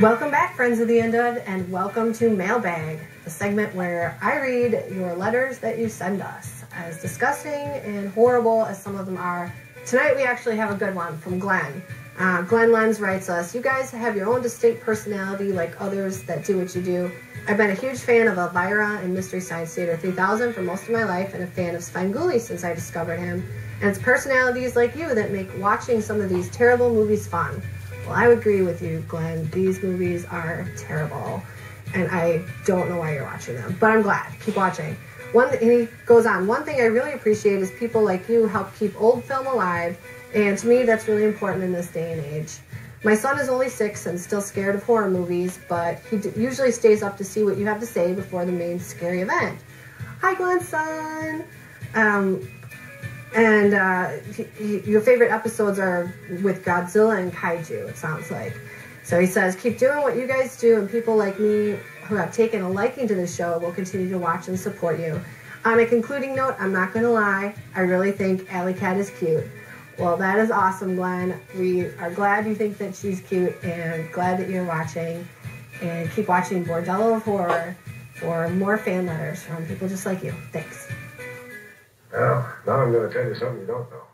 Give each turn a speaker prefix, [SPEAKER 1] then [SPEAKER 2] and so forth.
[SPEAKER 1] Welcome back, friends of the Undud, and welcome to Mailbag, the segment where I read your letters that you send us. As disgusting and horrible as some of them are, tonight we actually have a good one from Glen. Uh, Glen Lentz writes us, You guys have your own distinct personality like others that do what you do. I've been a huge fan of Elvira and Mystery Science Theater 3000 for most of my life and a fan of Svengoolie since I discovered him. And it's personalities like you that make watching some of these terrible movies fun. Well, I would agree with you, Glen. These movies are terrible. And I don't know why you're watching them. But I'm glad. Keep watching. One, and he goes on, one thing I really appreciate is people like you help keep old film alive and to me, that's really important in this day and age. My son is only six and still scared of horror movies, but he usually stays up to see what you have to say before the main scary event. Hi, Glen, son. Um, and uh, your favorite episodes are with Godzilla and Kaiju, it sounds like. So he says, keep doing what you guys do, and people like me who have taken a liking to the show will continue to watch and support you. On a concluding note, I'm not going to lie, I really think Alley Cat is cute. Well, that is awesome, Glen. We are glad you think that she's cute and glad that you're watching. And keep watching Bordello of Horror for more fan letters from people just like you. Thanks.
[SPEAKER 2] Well, now I'm going to tell you something you don't know.